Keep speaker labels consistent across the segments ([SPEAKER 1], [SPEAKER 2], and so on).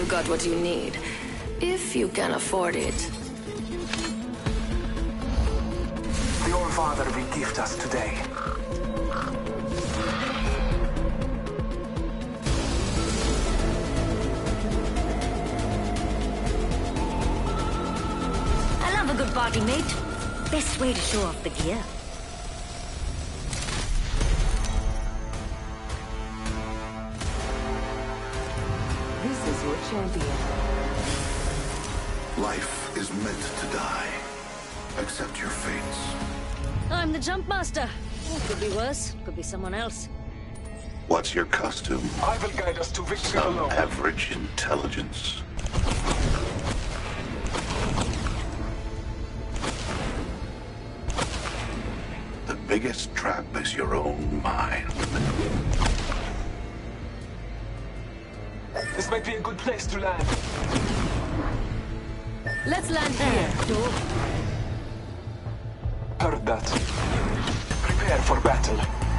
[SPEAKER 1] I've got what you need. If you can afford it.
[SPEAKER 2] The All Father will gift us today.
[SPEAKER 3] I love a good party, mate. Best way to show off the gear. Be someone else.
[SPEAKER 4] What's your costume?
[SPEAKER 2] I will guide us to victory
[SPEAKER 4] Some
[SPEAKER 2] alone.
[SPEAKER 4] average intelligence. The biggest trap is your own mind.
[SPEAKER 2] This might be a good place to land.
[SPEAKER 1] Let's land here.
[SPEAKER 2] Heard that. Prepare for battle.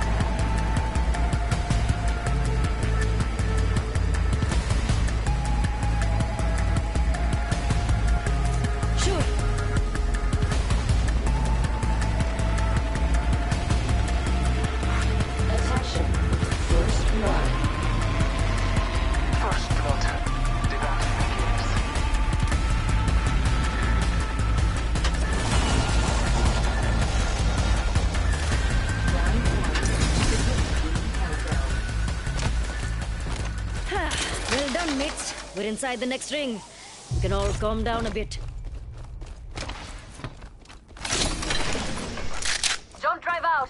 [SPEAKER 3] Inside the next ring. We can all calm down a bit. Don't drive out.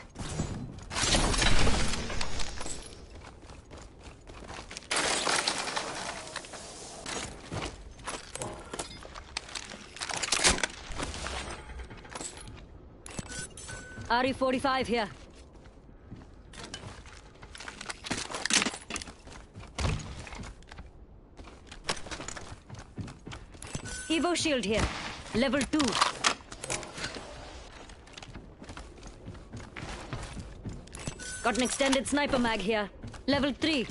[SPEAKER 3] RE45 here. Evo shield here. Level 2. Got an extended sniper mag here. Level 3.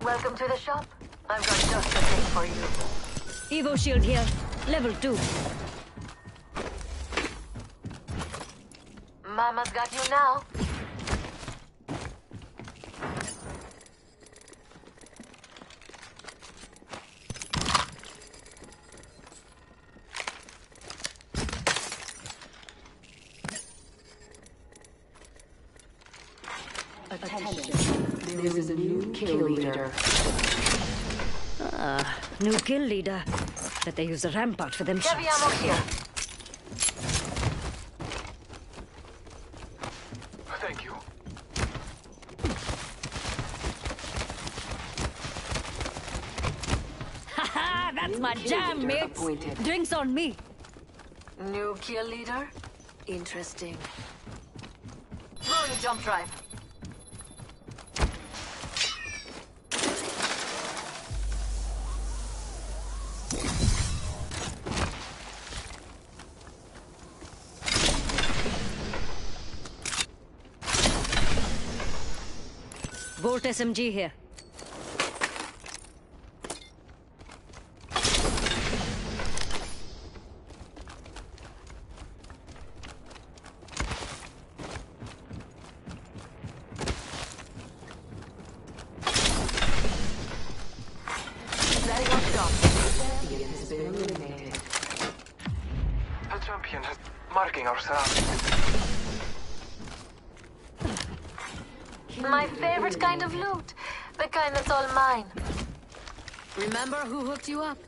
[SPEAKER 5] Welcome to the shop. I've got just the thing for you.
[SPEAKER 3] Evo shield here. Level 2.
[SPEAKER 5] Mama's got you now.
[SPEAKER 6] Attention. There is a new kill leader.
[SPEAKER 3] Ah, new kill leader. Bet they use a rampart for them
[SPEAKER 5] Heavy
[SPEAKER 3] shots.
[SPEAKER 5] ammo here.
[SPEAKER 2] Thank you.
[SPEAKER 3] Haha, that's my jam,
[SPEAKER 6] leader
[SPEAKER 3] mates.
[SPEAKER 6] appointed.
[SPEAKER 3] Drinks on me.
[SPEAKER 5] New kill leader? Interesting. Throwing a jump drive.
[SPEAKER 3] SMG here.
[SPEAKER 1] Remember who hooked you up?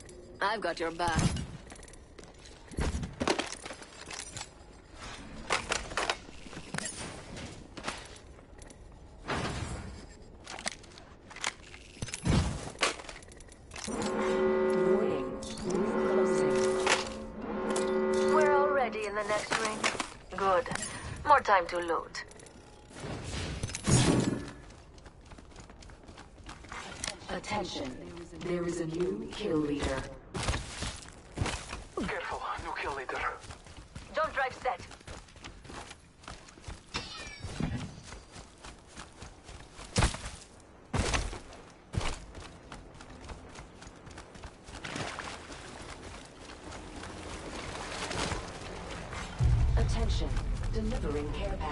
[SPEAKER 1] I've got your back.
[SPEAKER 6] Warning. Roof closing.
[SPEAKER 5] We're already in the next ring. Good. More time to loot.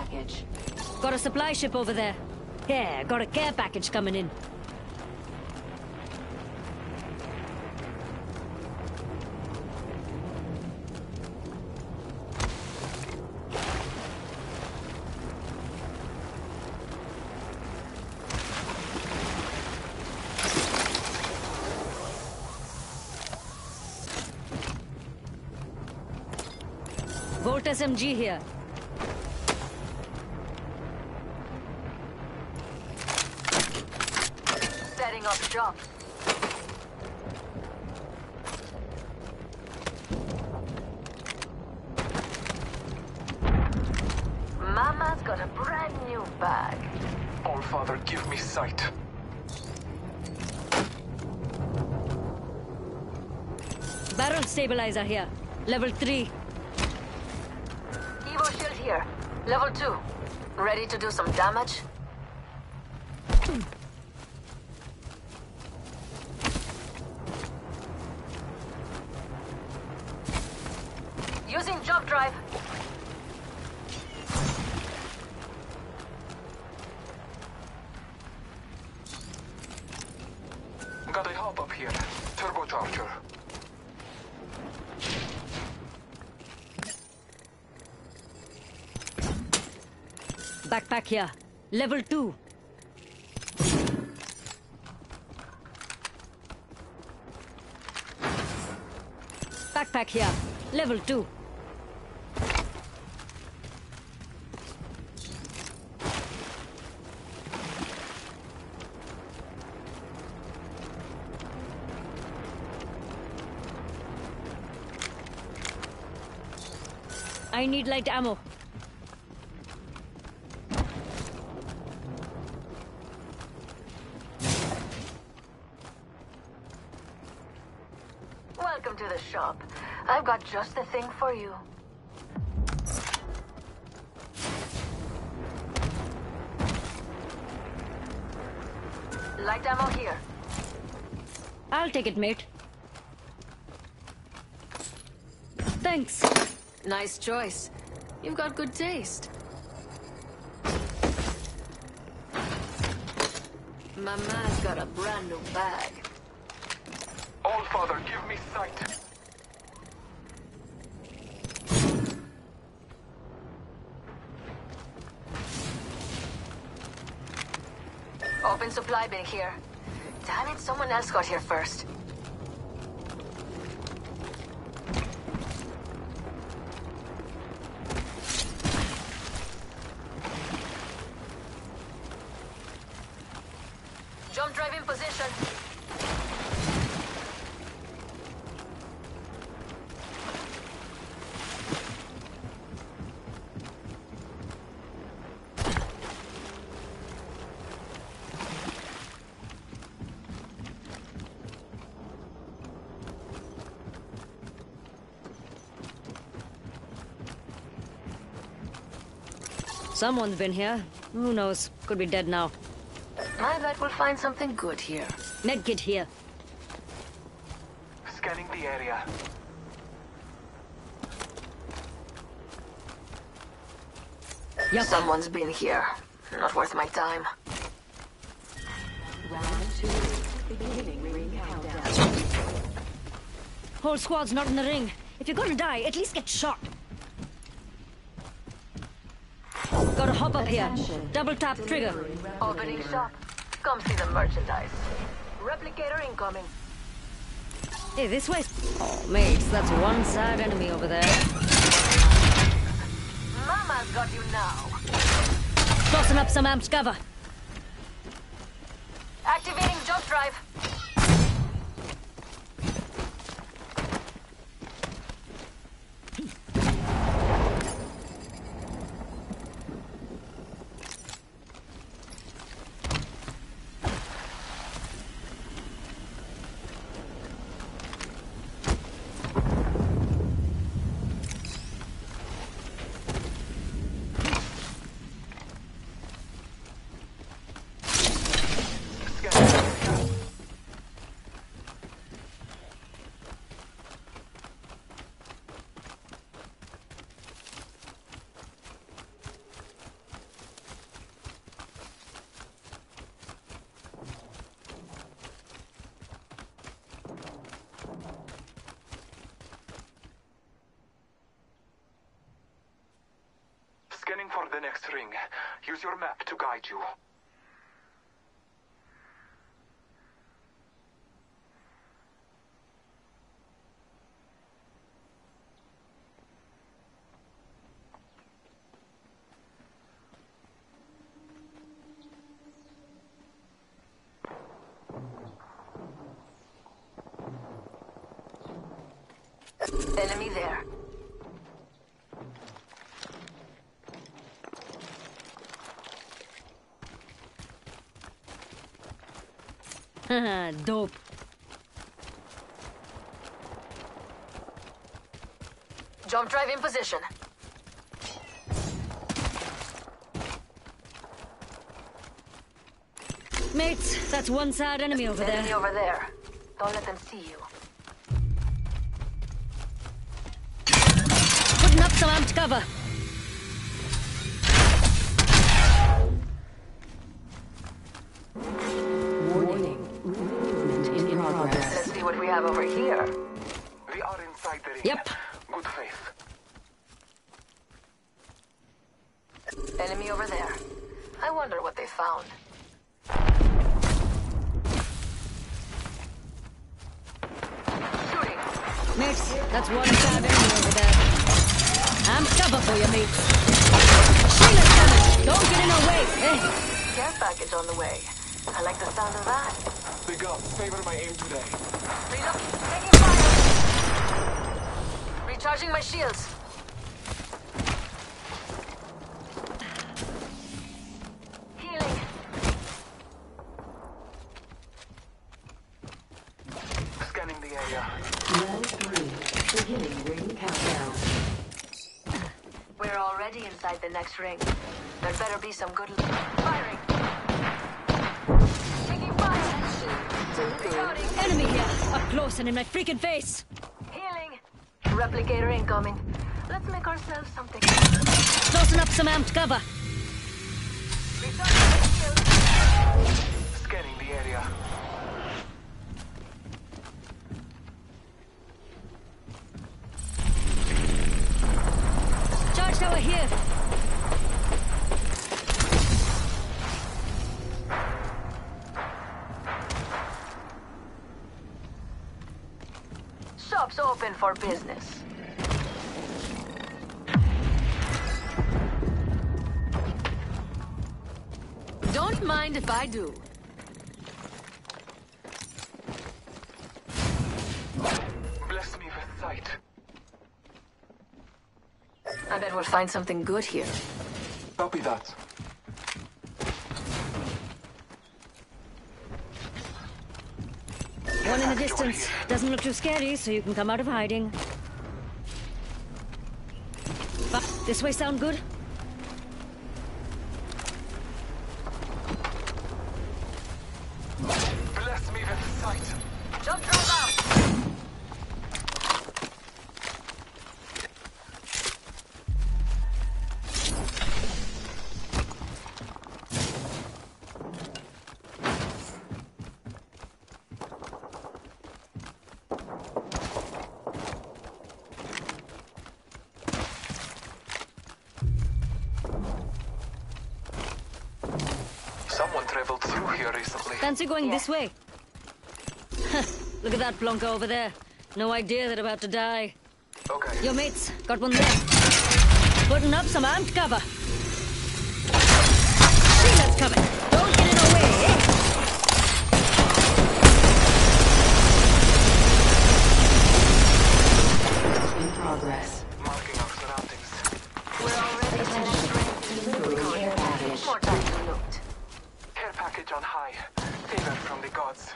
[SPEAKER 6] Package.
[SPEAKER 3] Got a supply ship over there. Yeah, got a care package coming in. Volt SMG here.
[SPEAKER 5] Setting up shop. Mama's got a brand new bag.
[SPEAKER 2] All Father, give me sight.
[SPEAKER 3] Barrel stabilizer here. Level 3.
[SPEAKER 5] Evo shield here. Level 2. Ready to do some damage?
[SPEAKER 2] Here.
[SPEAKER 3] Level 2. Backpack here. Level 2. I need light ammo.
[SPEAKER 5] Just the thing for you. Light ammo here.
[SPEAKER 3] I'll take it, mate. Thanks.
[SPEAKER 1] Nice choice. You've got good taste. Mama's got a brand new bag.
[SPEAKER 2] All Father, give me sight.
[SPEAKER 5] Bin here. Damn it, someone else got here first. Jump drive in position.
[SPEAKER 3] Someone's been here. Who knows? Could be dead now.
[SPEAKER 5] I bet we'll find something good here.
[SPEAKER 3] Medkit here.
[SPEAKER 2] Scanning the area.
[SPEAKER 3] Yup.
[SPEAKER 5] Someone's been here. Not worth my time.
[SPEAKER 6] Round two. Beginning ring countdown.
[SPEAKER 3] Whole squad's not in the ring. If you're gonna die, at least get shot. Gotta hop up here. Double tap trigger.
[SPEAKER 5] Opening shop. Come see the merchandise. Replicator incoming.
[SPEAKER 3] Hey, this way. Oh, mates, that's one sad enemy over there.
[SPEAKER 5] Mama's got you now.
[SPEAKER 3] Tossing up some amps cover.
[SPEAKER 5] Activating jump drive.
[SPEAKER 2] Scanning the area. the next ring. Use your map to guide you.
[SPEAKER 5] Enemy there.
[SPEAKER 3] Dope.
[SPEAKER 5] Jump drive in position.
[SPEAKER 3] Mates, that's one sad enemy over
[SPEAKER 5] Enemy
[SPEAKER 3] there.
[SPEAKER 5] over there. Don't let them see you.
[SPEAKER 3] Putting up some amped cover.
[SPEAKER 5] Have over here.
[SPEAKER 2] We are inside the ring.
[SPEAKER 3] Yep.
[SPEAKER 2] Good faith.
[SPEAKER 5] Enemy over there. I wonder what they found. Shooting.
[SPEAKER 3] Mates, that's one sad enemy over there. Amped cover for you, mates. Sheila's coming. Don't get in our way. Eh?
[SPEAKER 5] Care package on the way. I like the sound of that.
[SPEAKER 2] The gods favor my aim today.
[SPEAKER 5] Reload. Taking fire. Recharging my shields. Healing.
[SPEAKER 2] Scanning the area.
[SPEAKER 6] Round three. Beginning ring countdown.
[SPEAKER 5] We're already inside the next ring. There better be some good firing. Taking fire. Reloading.
[SPEAKER 3] Enemy here. Up close and in my freaking face.
[SPEAKER 5] Healing. Replicator incoming. Let's make ourselves something.
[SPEAKER 3] Closing up some amped cover.
[SPEAKER 5] Recharging my shields.
[SPEAKER 2] Scanning the area.
[SPEAKER 3] Charge tower here.
[SPEAKER 5] Shops open for business.
[SPEAKER 1] If I do.
[SPEAKER 2] Bless me with sight.
[SPEAKER 5] I bet we'll find something good here.
[SPEAKER 2] Copy that.
[SPEAKER 3] One in the distance. Doesn't look too scary, so you can come out of hiding. But this way sound good?
[SPEAKER 2] Recently.
[SPEAKER 3] Fancy going this way? Look at that plonker over there. No idea they're about to die.
[SPEAKER 2] Okay.
[SPEAKER 3] Your mates got one there. Putting up some amped cover. Sheila's coming. Don't get in our way, eh?
[SPEAKER 6] In progress.
[SPEAKER 2] Marking our surroundings.
[SPEAKER 5] We're already in the next ring.
[SPEAKER 6] Delivering care package.
[SPEAKER 5] More time to loot.
[SPEAKER 2] Care package on high. Gods.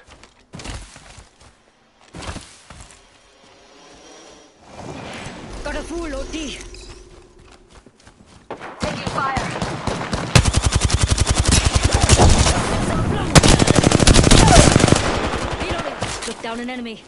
[SPEAKER 3] Got a fool, OT.
[SPEAKER 5] Taking fire.
[SPEAKER 3] Took down an enemy.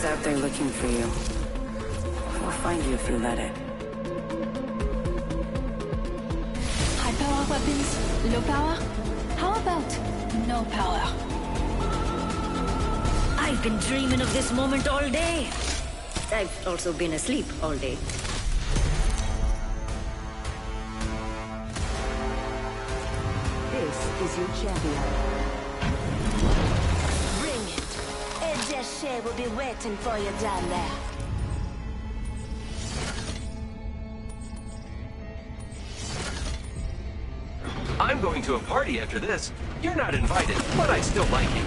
[SPEAKER 6] Is out there looking for you. We'll find you if you let it.
[SPEAKER 5] High power weapons, low power? How about no power?
[SPEAKER 3] I've been dreaming of this moment all day. I've also been asleep all day.
[SPEAKER 7] This is your champion.
[SPEAKER 5] Ejeshe will be waiting for you down there.
[SPEAKER 8] I'm going to a party after this. You're not invited, but I still like you.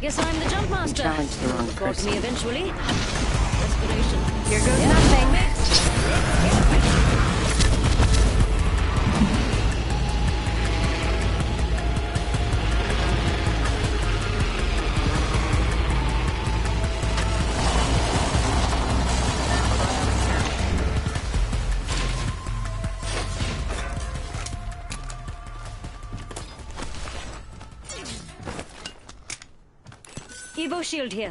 [SPEAKER 3] Guess I'm the jump master.
[SPEAKER 6] challenged the wrong
[SPEAKER 3] Caught
[SPEAKER 6] person.
[SPEAKER 3] me eventually. Desperation.
[SPEAKER 6] Here goes nothing.
[SPEAKER 3] Shield here.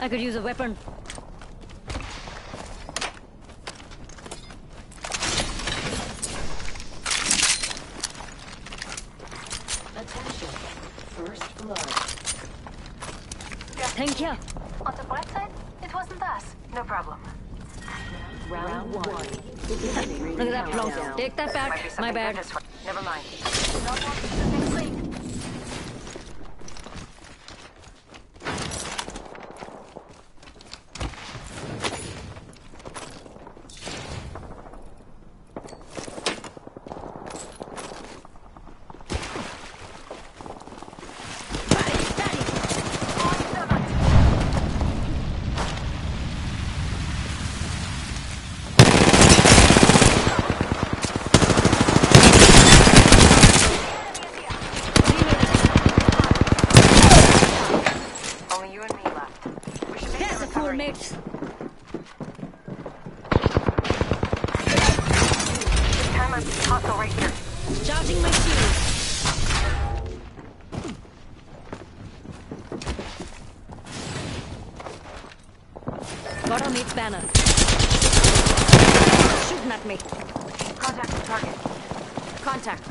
[SPEAKER 3] I could use a weapon.
[SPEAKER 7] Gotta banners.
[SPEAKER 3] Shooting at
[SPEAKER 9] me.
[SPEAKER 3] Contact
[SPEAKER 5] the target.
[SPEAKER 3] Contact.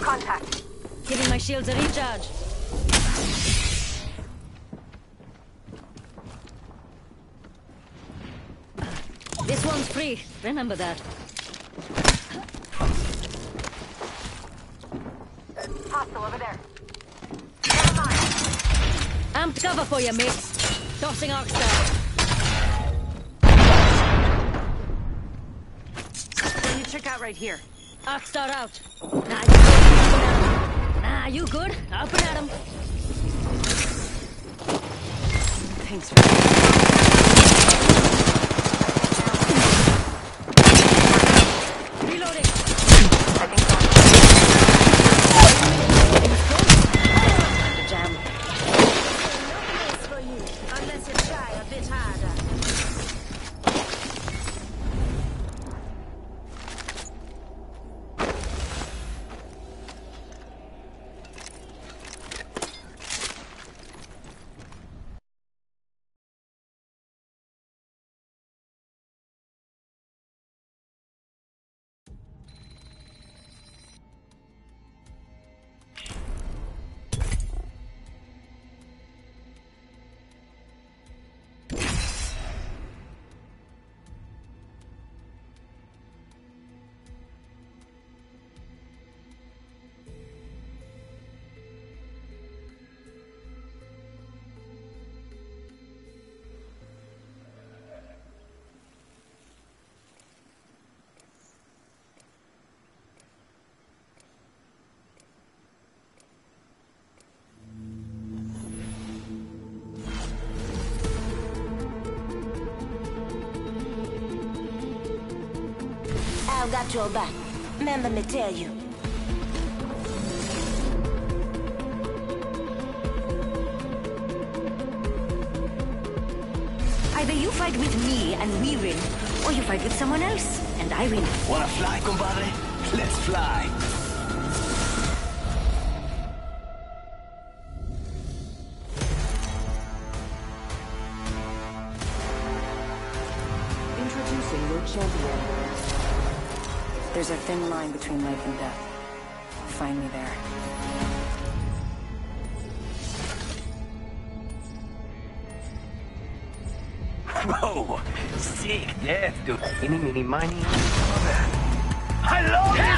[SPEAKER 5] Contact.
[SPEAKER 3] Giving my shields a recharge. This one's free. Remember that. Cover for you, mates. Tossing Arcstar.
[SPEAKER 1] Then you check out right here.
[SPEAKER 3] Arcstar out. Nah, you good? Nah, you good? Up and at 'em.
[SPEAKER 1] Thanks for
[SPEAKER 7] got your back. Remember me tell you.
[SPEAKER 3] Either you fight with me and we win, or you fight with someone else and I win.
[SPEAKER 10] Wanna fly, compadre? Let's fly.
[SPEAKER 11] Thin line between life and death. Find me there.
[SPEAKER 10] Whoa! Sick death, dude. Eeny, mini, miny. I love this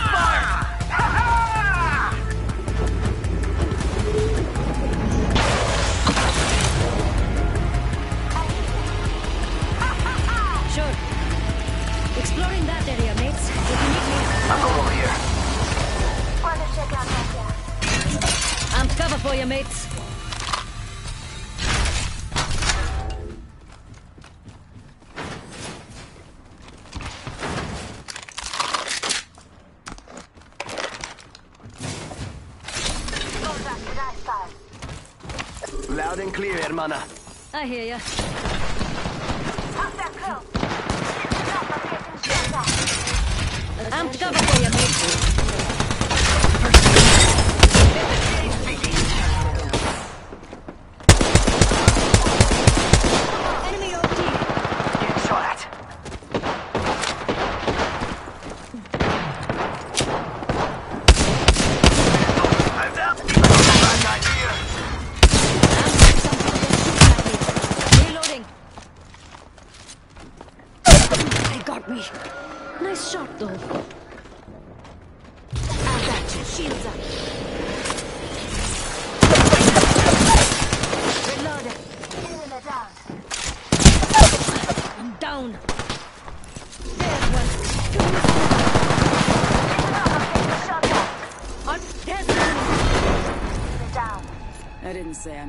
[SPEAKER 3] I hear ya.
[SPEAKER 5] How's that close? Stop, I'm getting shot at.
[SPEAKER 3] Amped cover for you, mates. Enemy OT.
[SPEAKER 10] Get shot at. I'm down. I'm not here.
[SPEAKER 3] Amped some target shooting at me. Reloading. They got me. Nice shot, though. I got you. Shields up. Reloaded.
[SPEAKER 5] Enemy down.
[SPEAKER 3] I'm down. There's one.
[SPEAKER 5] Shot at.
[SPEAKER 3] On. There's one.
[SPEAKER 5] Enemy down.
[SPEAKER 11] I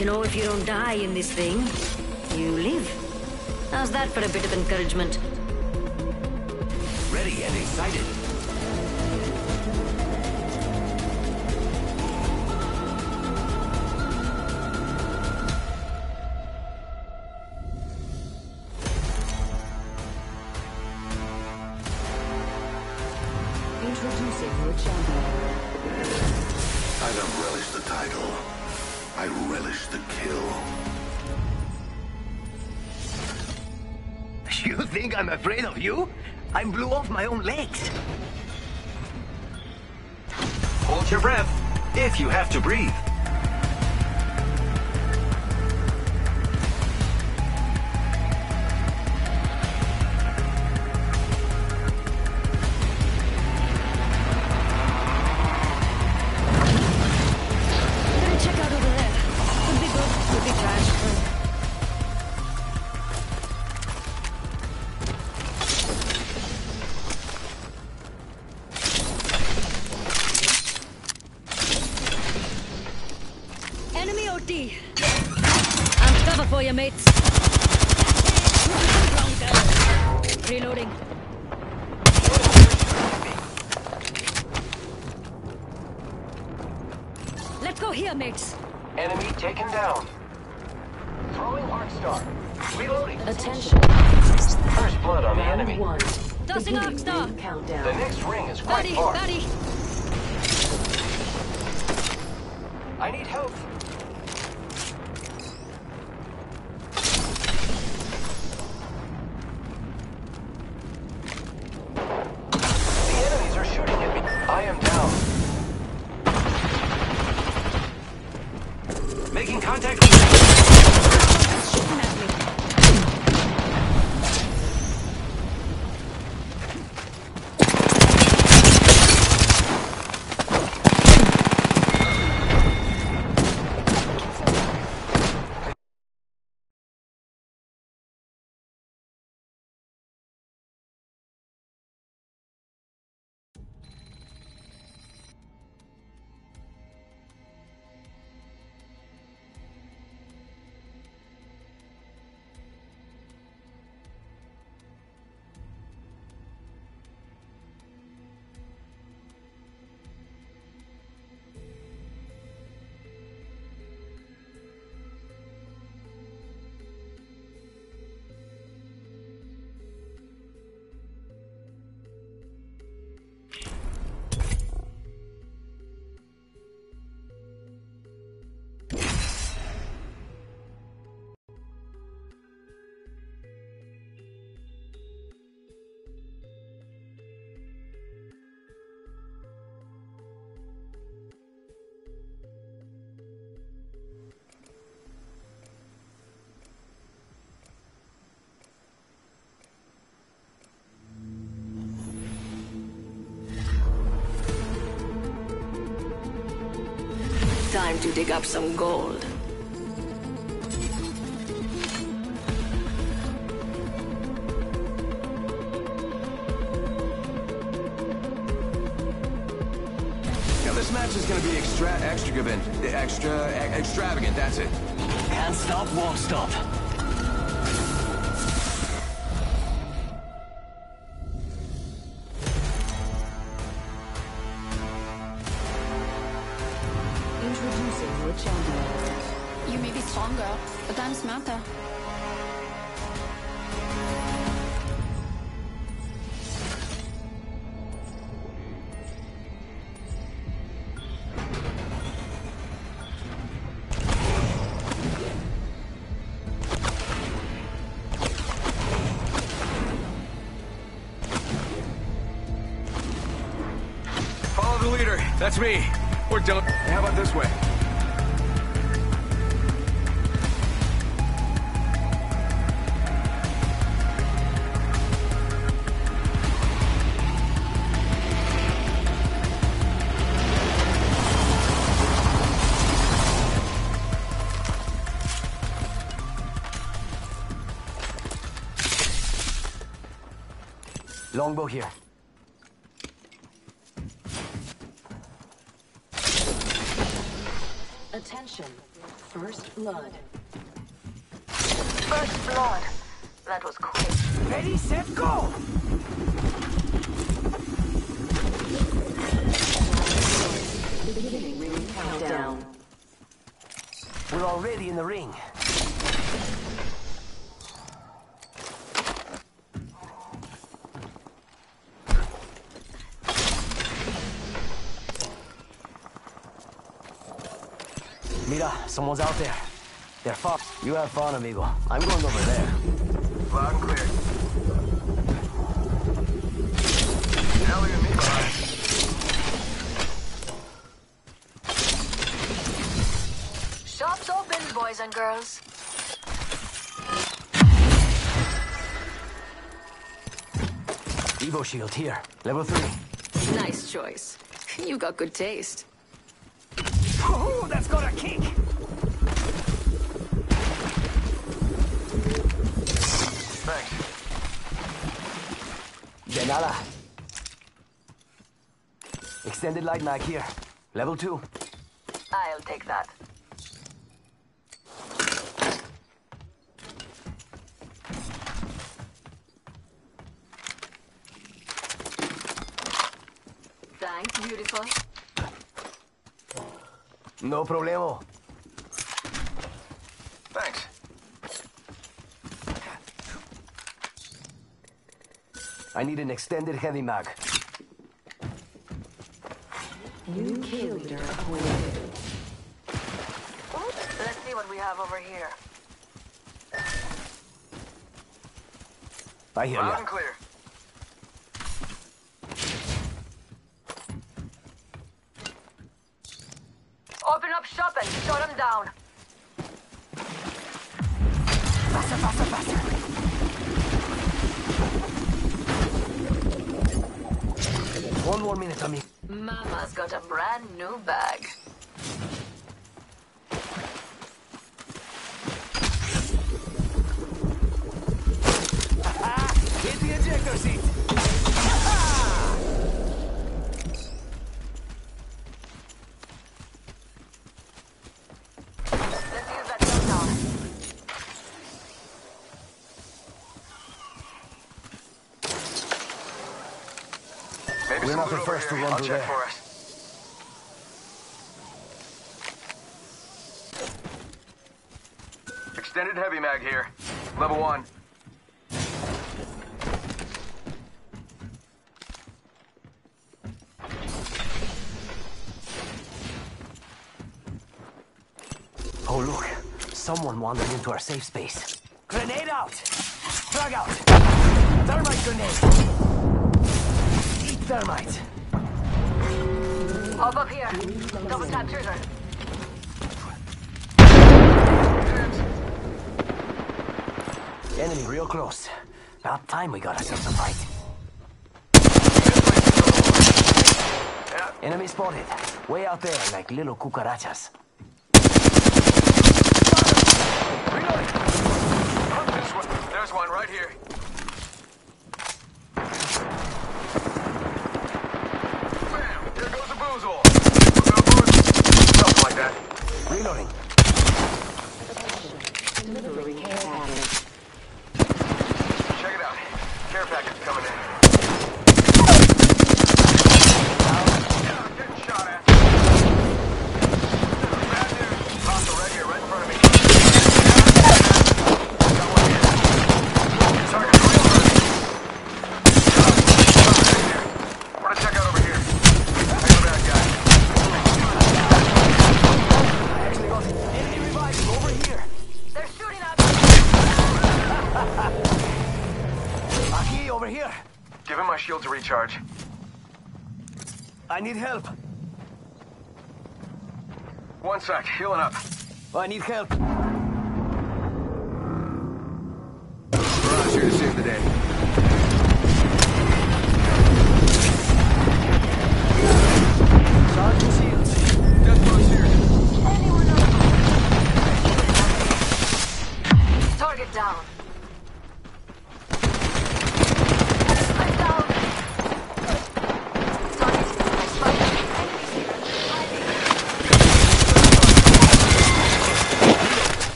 [SPEAKER 3] You know, if you don't die in this thing, you live. How's that for a bit of encouragement?
[SPEAKER 8] Ready and excited.
[SPEAKER 10] I'm afraid of you? I blew off my own legs.
[SPEAKER 8] Hold your breath, if you have to breathe.
[SPEAKER 6] To dig up some gold.
[SPEAKER 12] Now this match is gonna be extra extravagant, extra extravagant. That's it.
[SPEAKER 10] Can't stop, won't stop.
[SPEAKER 12] That's me. Or don't. How about this way?
[SPEAKER 10] Longbow here.
[SPEAKER 6] Blood.
[SPEAKER 5] First blood. That was quick.
[SPEAKER 10] Ready, set, go!
[SPEAKER 6] Beginning ring countdown.
[SPEAKER 10] We're already in the ring. Mira, someone's out there. They're far. You have fun, amigo. I'm going over there.
[SPEAKER 2] Loud and clear. Ellie and me behind.
[SPEAKER 5] Shops open, boys and girls.
[SPEAKER 10] Evo shield here. Level three.
[SPEAKER 13] Nice choice. You got good taste.
[SPEAKER 10] Oh, that's got a kick! De nada. Extended light mag here. Level two.
[SPEAKER 5] I'll take that.
[SPEAKER 13] Thanks, beautiful.
[SPEAKER 10] No problemo.
[SPEAKER 2] Thanks.
[SPEAKER 10] I need an extended heavy mag.
[SPEAKER 6] New kill leader appointed.
[SPEAKER 5] Let's see what we have over here.
[SPEAKER 10] I hear
[SPEAKER 2] Loud and clear.
[SPEAKER 5] Open up shop and shut them down.
[SPEAKER 10] Faster, faster, faster. One more minute, amigo.
[SPEAKER 5] Mama's got a brand new bag.
[SPEAKER 10] Someone wandered into our safe space. Grenade out! Frag out! Thermite grenade! Eat thermite!
[SPEAKER 5] Hop up here. Double tap trigger.
[SPEAKER 10] Enemy real close. About time we got ourselves a fight. Enemy spotted. Way out there like little cucarachas.
[SPEAKER 2] There's one, there's one right here. Bam! There goes a boozle. Something like that.
[SPEAKER 10] Reloading.
[SPEAKER 6] Delivering care package.
[SPEAKER 2] Check it out. Care package coming in. Yeah, I'm getting shot at. Bad news. Hostile right here, right in front of me. Got one here. Target's real good. Wanna check out over here. I got a bad guy.
[SPEAKER 10] I actually got it. Enemy reviving over here.
[SPEAKER 5] They're shooting at
[SPEAKER 10] Aki, over here.
[SPEAKER 2] Give him my recharge.
[SPEAKER 10] I need help.
[SPEAKER 2] One sec, healing up.
[SPEAKER 10] I need help.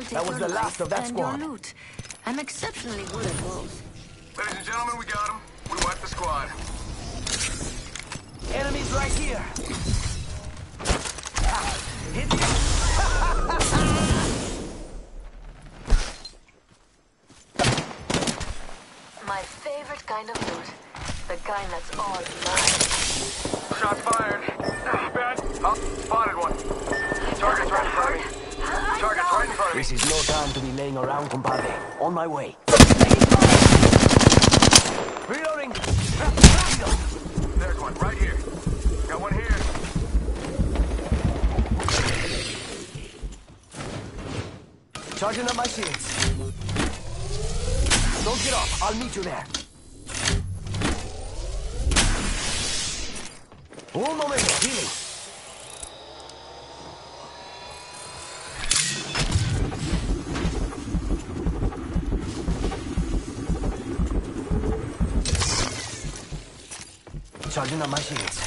[SPEAKER 10] Is the last of that squad.
[SPEAKER 1] your loot. I'm exceptionally good at both.
[SPEAKER 2] Ladies and gentlemen, we got him. We wiped the squad.
[SPEAKER 10] Enemies right here. Ah, hit me.
[SPEAKER 5] My favorite kind of loot. The kind that's all mine.
[SPEAKER 2] Shots fired. Ah, Bad. Oh, spotted one. Target's right in front of me. Target's right in front of me.
[SPEAKER 10] This is no time to be laying around, compadre. On my way. Reloading.
[SPEAKER 2] There's one right here. Got one here.
[SPEAKER 10] Charging up my shields. Don't get off. I'll meet you there. Un momento. Healing. Charging up my shields.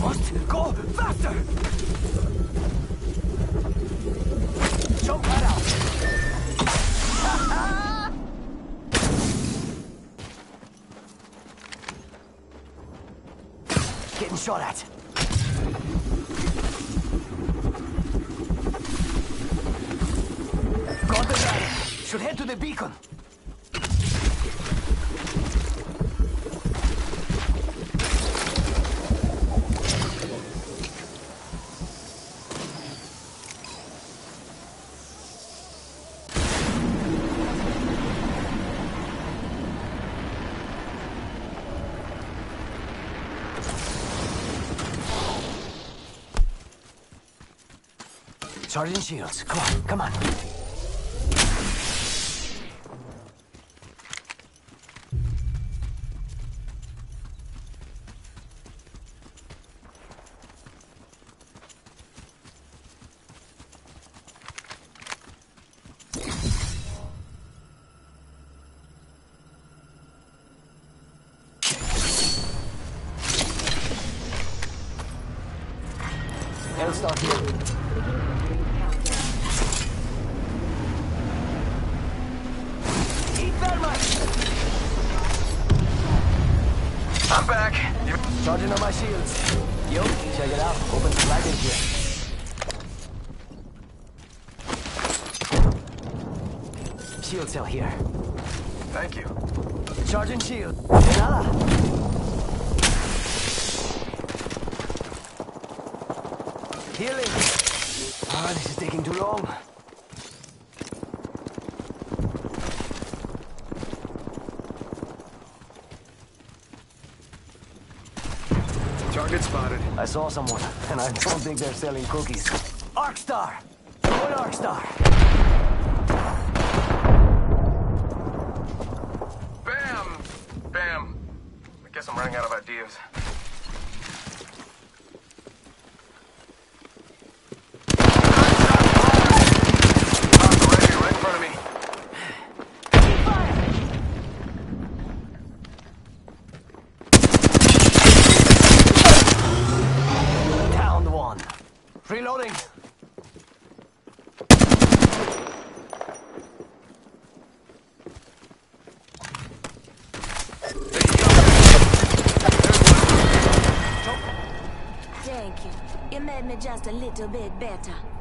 [SPEAKER 10] Must go faster! Jump right out! Getting shot at. Got the ladder. Should head to the beacon. Charging shields. Come on, come on. L-Star here. Eat thermite!
[SPEAKER 2] I'm back. You...
[SPEAKER 10] Charging on my shields. Yo, check it out. Open flag in here. Shield cell here.
[SPEAKER 2] Thank you.
[SPEAKER 10] Charging shield. De nada. Healing. Ah, this is taking too long.
[SPEAKER 2] Target spotted.
[SPEAKER 10] I saw someone, and I don't think they're selling cookies. Arcstar! Going Arcstar!
[SPEAKER 2] Bam! Bam. I guess I'm running out of ideas. Hostile right here, right in front of me.
[SPEAKER 10] Down one. Reloading.
[SPEAKER 7] Thank you. Made me just a little bit better.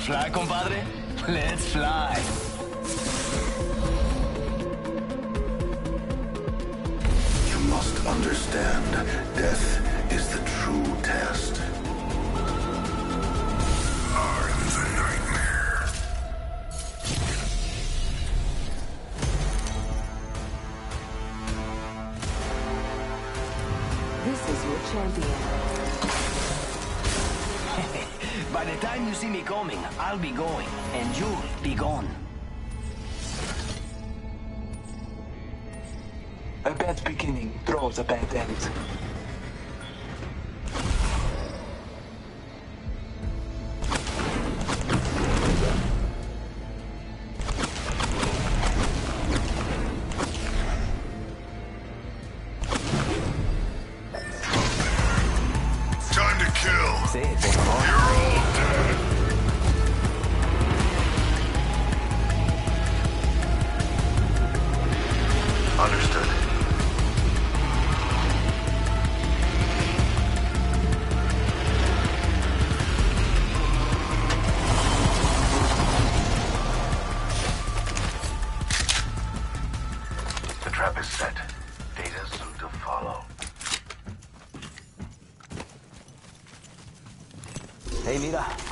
[SPEAKER 10] Fly, compadre? Let's fly. By the time you see me coming, I'll be going, and you'll be gone.
[SPEAKER 4] A bad beginning draws a bad end.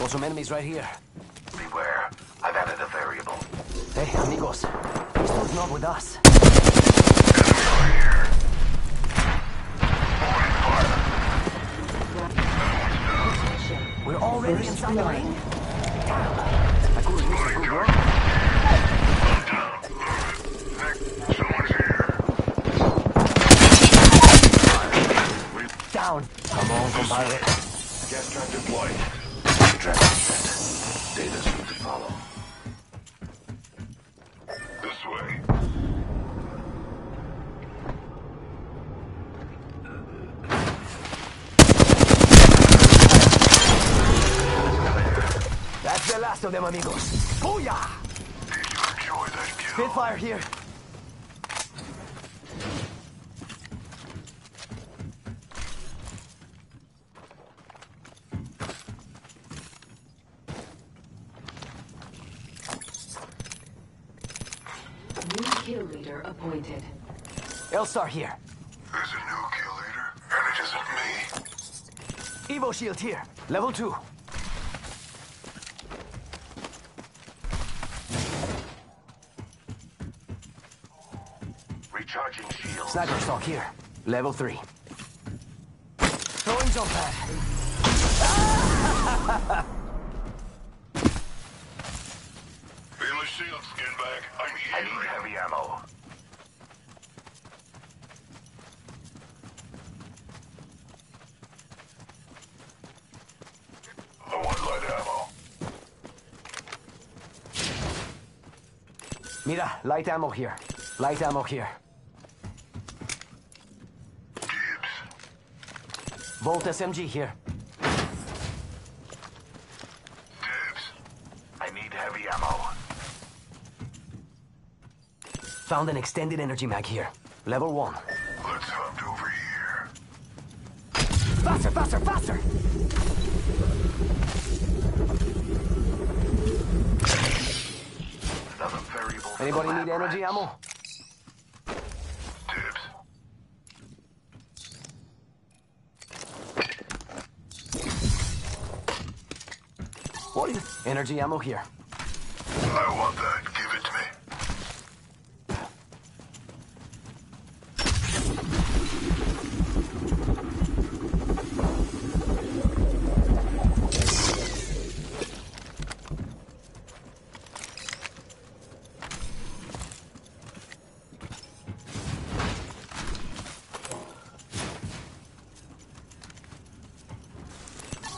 [SPEAKER 10] Some enemies right here. That's the last of them, amigos. Booyah!
[SPEAKER 12] Did you enjoy that kill?
[SPEAKER 10] Spitfire here.
[SPEAKER 6] New kill leader appointed.
[SPEAKER 10] L-Star here.
[SPEAKER 12] There's a new kill leader, and it isn't me.
[SPEAKER 10] Evo shield here. Level 2.
[SPEAKER 12] Recharging shields.
[SPEAKER 10] Sniper stock here. Level 3. Throwing jump pad.
[SPEAKER 12] Feel the shield, skinbag. I'm here. I need heavy ammo. I want light ammo.
[SPEAKER 10] Mira, light ammo here. Light ammo here. Bolt SMG here.
[SPEAKER 12] Dibs. I need heavy ammo.
[SPEAKER 10] Found an extended energy mag here. Level 1.
[SPEAKER 12] Let's hunt over here.
[SPEAKER 10] Faster, faster, faster!
[SPEAKER 12] Another variable.
[SPEAKER 10] Anybody need energy ammo? Energy ammo here.
[SPEAKER 12] I want that. Give it to me.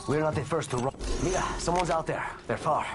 [SPEAKER 10] We're not the first to run. Mira, someone's out there. They're far.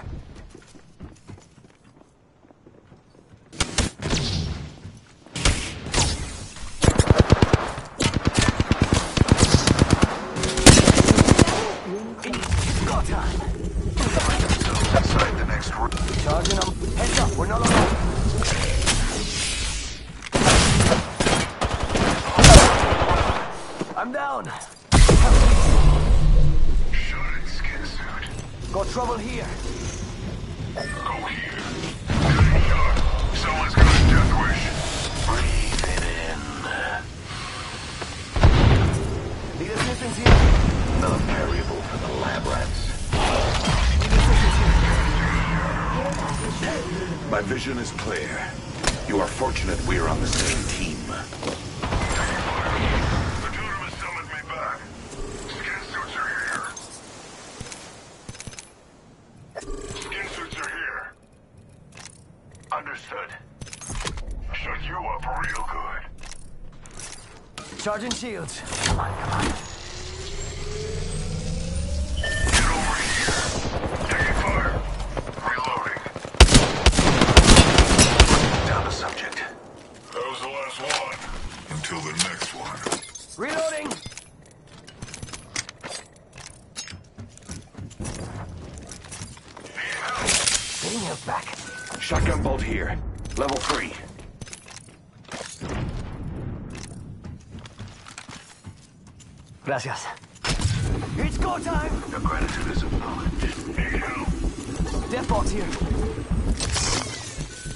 [SPEAKER 10] Sergeant Shields.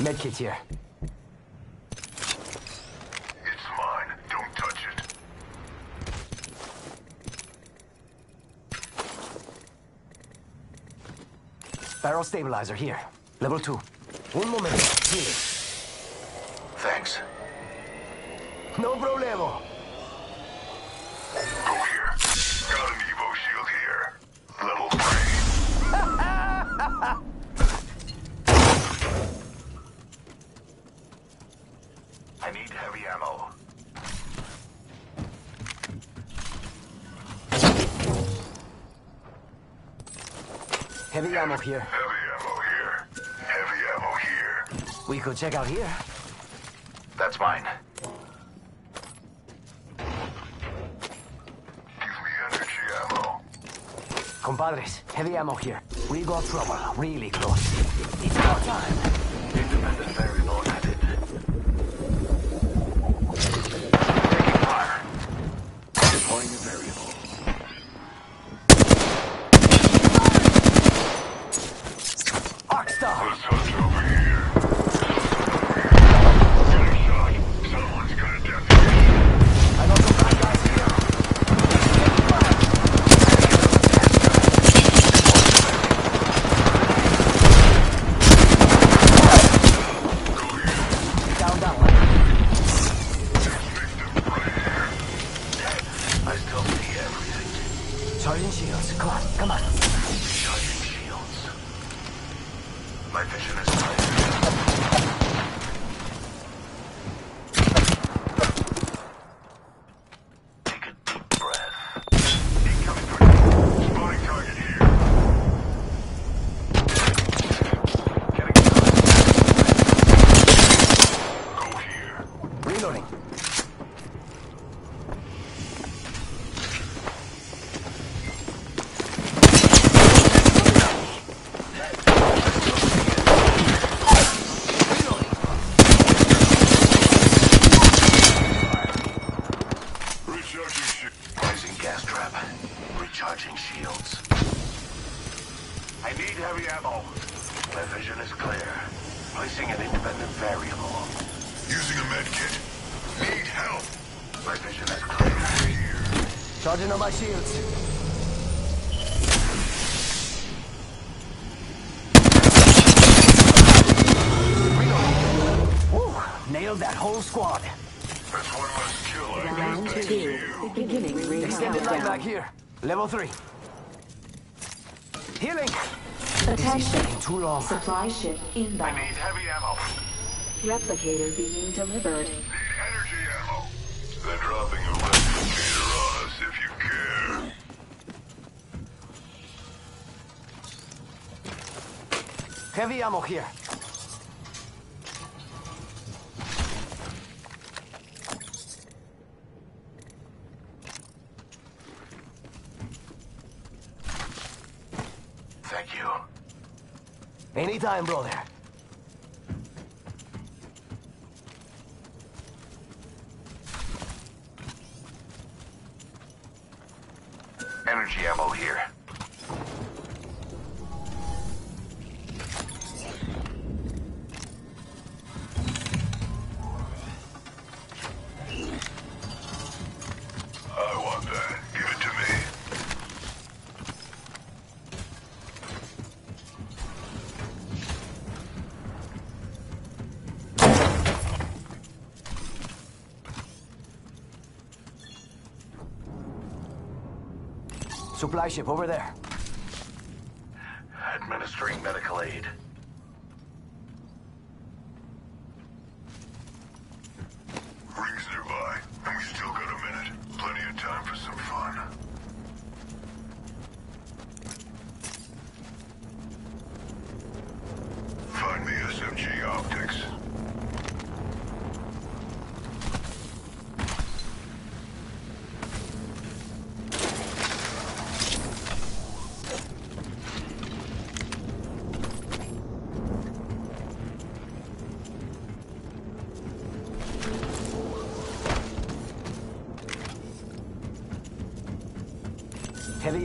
[SPEAKER 10] Medkit here.
[SPEAKER 12] It's mine. Don't touch it.
[SPEAKER 10] Barrel stabilizer here. Level two. One moment. Here.
[SPEAKER 4] Thanks.
[SPEAKER 10] No problemo.
[SPEAKER 12] ammo
[SPEAKER 10] here.
[SPEAKER 12] Heavy ammo here. Heavy ammo here.
[SPEAKER 10] We could check out here.
[SPEAKER 4] That's mine.
[SPEAKER 12] Give me energy ammo.
[SPEAKER 10] Compadres, heavy ammo here. We got trouble really close. It's our time.
[SPEAKER 4] Independent
[SPEAKER 10] level three. Healing.
[SPEAKER 6] Attention.
[SPEAKER 10] Too long.
[SPEAKER 6] Supply ship inbound.
[SPEAKER 12] I need heavy ammo.
[SPEAKER 6] Replicator being delivered.
[SPEAKER 12] Need energy ammo. They're dropping a replicator on us if you care.
[SPEAKER 10] Heavy ammo here. time, brother. Supply ship over there.
[SPEAKER 4] Administering medical aid.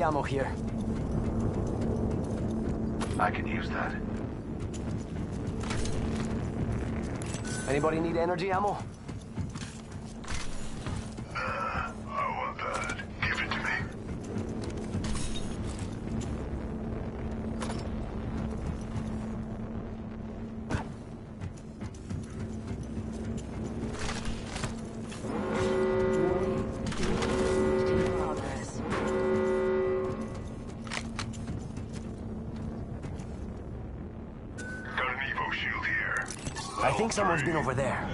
[SPEAKER 10] ammo here.
[SPEAKER 4] I can use that.
[SPEAKER 10] Anybody need energy ammo? Someone's been over there.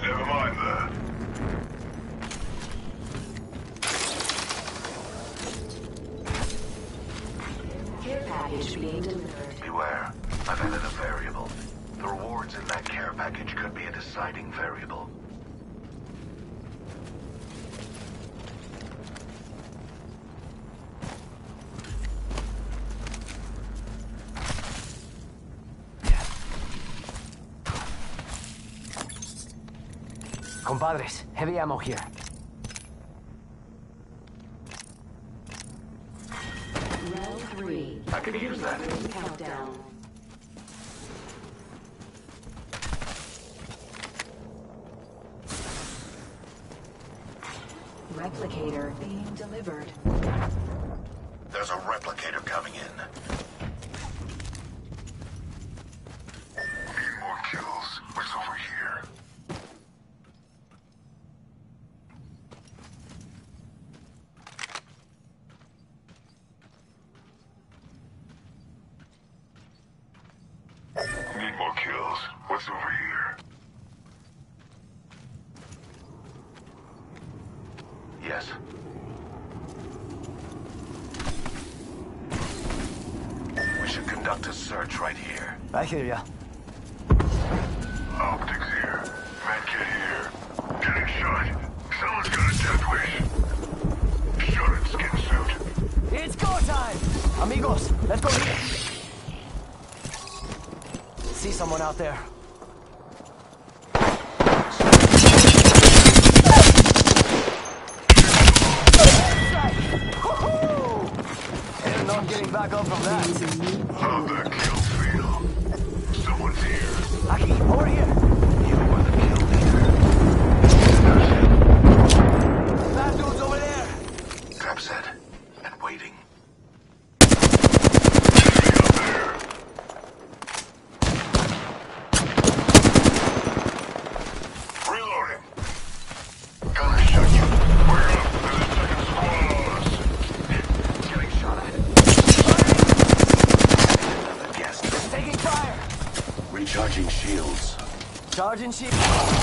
[SPEAKER 10] Compadres, heavy ammo here. kill ya.
[SPEAKER 12] Optics here. Medkit here. Getting shot. Someone's got a death wish. Shut it, skin suit.
[SPEAKER 10] It's go time! Amigos, let's go here. See someone out there. Charging
[SPEAKER 12] Chief.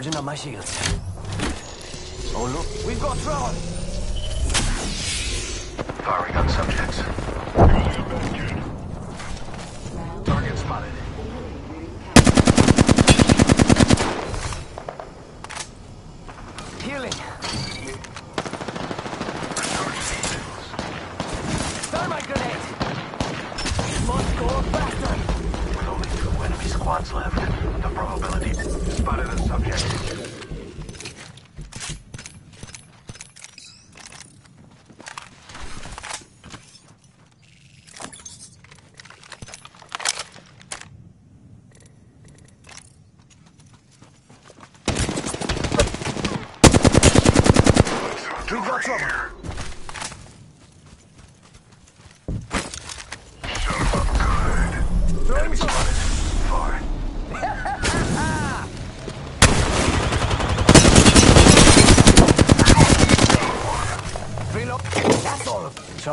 [SPEAKER 12] 哪儿
[SPEAKER 4] 进的买
[SPEAKER 10] 西个？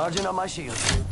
[SPEAKER 10] Charging on
[SPEAKER 4] my shield.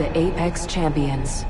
[SPEAKER 6] The Apex Champions.